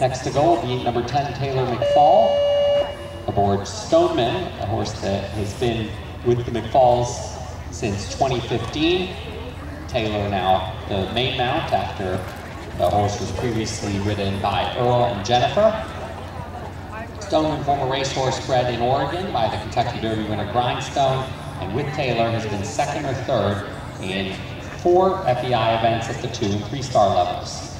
Next to go will be number 10, Taylor McFall, aboard Stoneman, a horse that has been with the McFalls since 2015. Taylor now the main mount after the horse was previously ridden by Earl and Jennifer. Stoneman, former racehorse bred in Oregon by the Kentucky Derby winner Grindstone, and with Taylor has been second or third in four FEI events at the two and three star levels.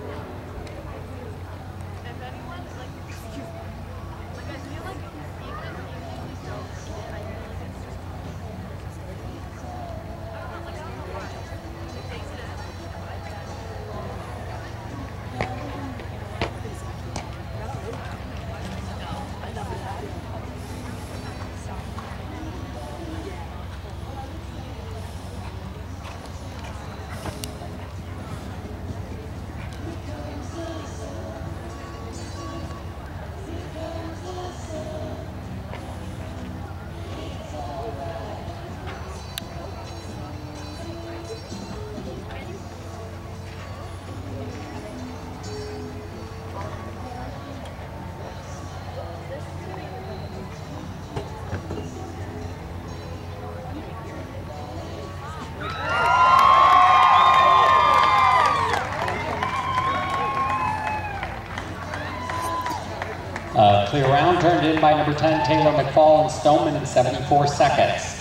Uh, clear round turned in by number 10, Taylor McFall and Stoneman in 74 seconds.